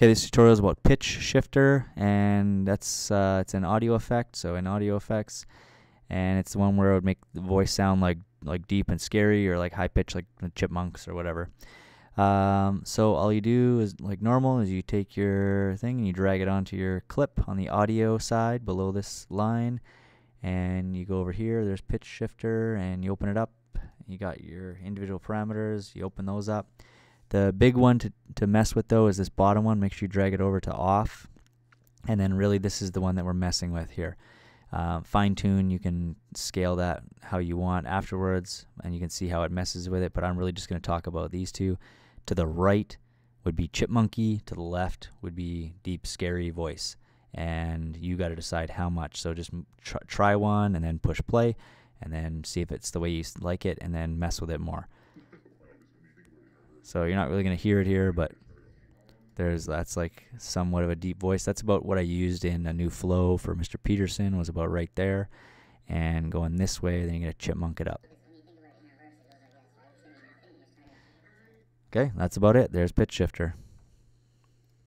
Okay, this tutorial is about pitch shifter, and that's uh, it's an audio effect. So in audio effects, and it's the one where it would make the voice sound like like deep and scary, or like high pitch, like chipmunks or whatever. Um, so all you do is like normal is you take your thing and you drag it onto your clip on the audio side below this line, and you go over here. There's pitch shifter, and you open it up. You got your individual parameters. You open those up. The big one to, to mess with though is this bottom one. Make sure you drag it over to off. And then really this is the one that we're messing with here. Uh, fine tune, you can scale that how you want afterwards and you can see how it messes with it. But I'm really just going to talk about these two. To the right would be chipmunky. To the left would be deep, scary voice. And you got to decide how much. So just tr try one and then push play and then see if it's the way you like it and then mess with it more. So you're not really going to hear it here, but there's that's like somewhat of a deep voice. That's about what I used in a new flow for Mr. Peterson was about right there. And going this way, then you're going to chipmunk it up. Okay, that's about it. There's pitch shifter.